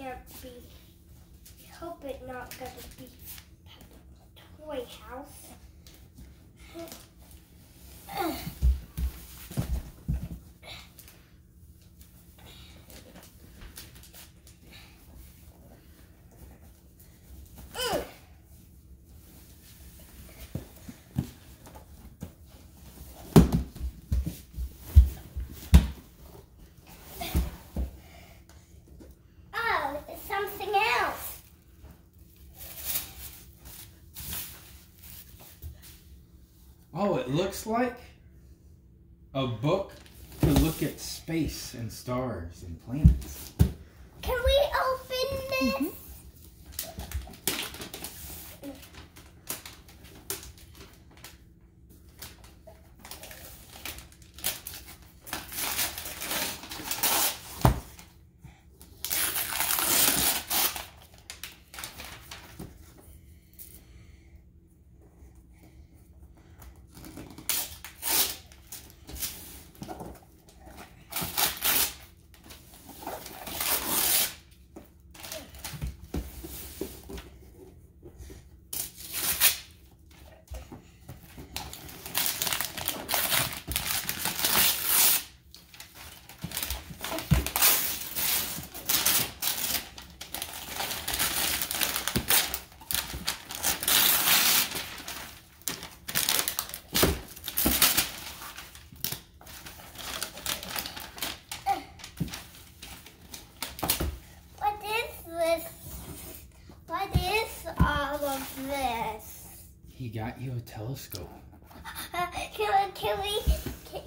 gonna be. Hope it not gonna be Oh, it looks like a book to look at space and stars and planets. Can we open this? What of this? He got you a telescope. Uh, can, can we can,